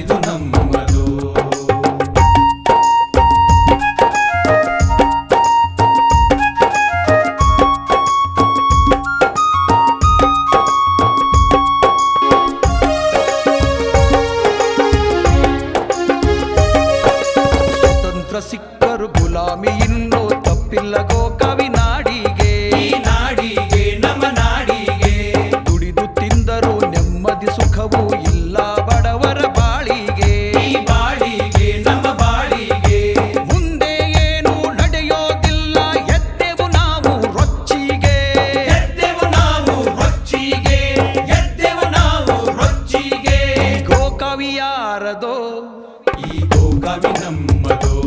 ಮಣ್ಣಿದು ನಮ್ಮದು ಗೋಕವಿಯಾರದೋ ಈ ಗೋಕವಿ ನಮ್ಮದು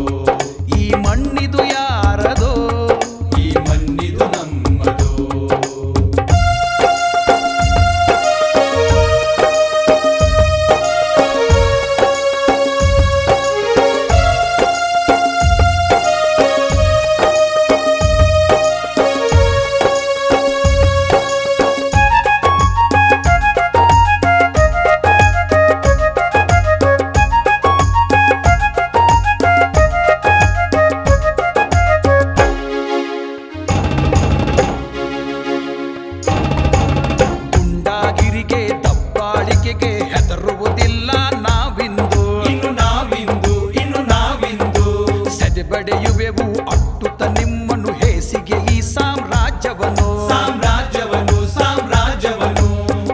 ಸೆದೆಬಡೆಯುವೆವು ಅಟ್ಟುತ್ತ ನಿಮ್ಮನ್ನು ಹೇಸಿಗೆ ಈ ಸಾಮ್ರಾಜ್ಯವನ್ನು ಸಾಮ್ರಾಜ್ಯವನ್ನು ಸಾಮ್ರಾಜ್ಯವನ್ನು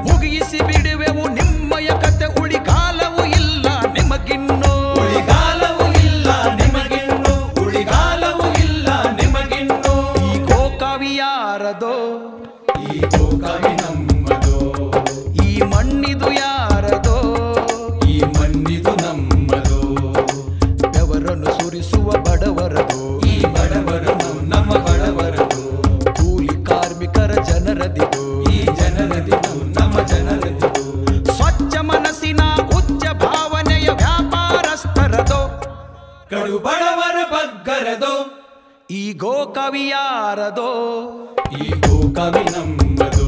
ಮುಗಿಸಿ ಬಿಡುವೆವು. ನಿಮ್ಮಯ ಕತೆ ಉಳಿಗಾಲವು ಇಲ್ಲ ನಿಮಗಿನ್ನು. ಉಳಿಗಾಲವೂ ಇಲ್ಲ ನಿಮಗಿನ್ನು. ಉಳಿಗಾಲವೂ ಇಲ್ಲ ನಿಮಗಿನ್ನು. ಈ ಗೋಕಾವಿಯಾರದೋ. ಈ ಗೋಕಾವಿ ನಮ್ಮದು ಜನರದಿದು ಈ ಜನರದಿದು ನಮ್ಮ ಜನರದಿದು. ಸ್ವಚ್ಛ ಮನಸ್ಸಿನ ಉಚ್ಚ ಭಾವನೆಯ ವ್ಯಾಪಾರಸ್ಥರದೋ. ಕಡು ಬಡವರ ಬಗ್ಗರದು. ಈ ಗೋಕವಿಯಾರದೋ. ಈ ಗೋಕವಿ ನಮ್ಮದು.